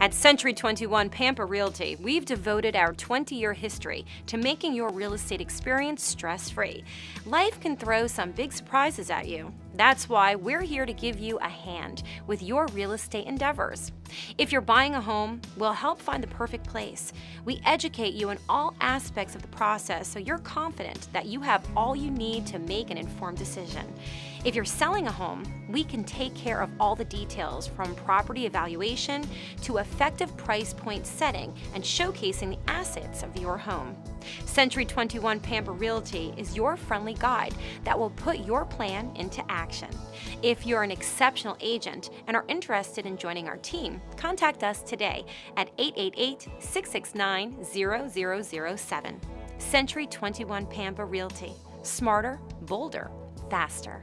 At Century 21 Pampa Realty, we've devoted our 20 year history to making your real estate experience stress free. Life can throw some big surprises at you. That's why we're here to give you a hand with your real estate endeavors. If you're buying a home, we'll help find the perfect place. We educate you in all aspects of the process so you're confident that you have all you need to make an informed decision. If you're selling a home, we can take care of all the details from property evaluation to effective price point setting and showcasing the assets of your home. Century 21 Pampa Realty is your friendly guide that will put your plan into action. If you're an exceptional agent and are interested in joining our team, contact us today at 888 669 0007. Century 21 Pampa Realty. Smarter, bolder, faster.